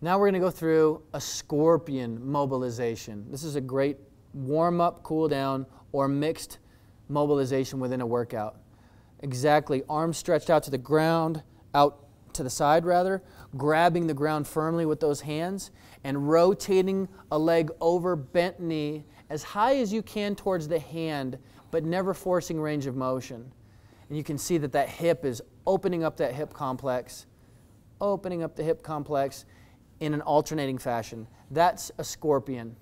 Now we're going to go through a scorpion mobilization. This is a great warm up, cool down, or mixed mobilization within a workout. Exactly, arms stretched out to the ground, out to the side rather, grabbing the ground firmly with those hands, and rotating a leg over bent knee as high as you can towards the hand, but never forcing range of motion. And you can see that that hip is opening up that hip complex, opening up the hip complex in an alternating fashion. That's a scorpion.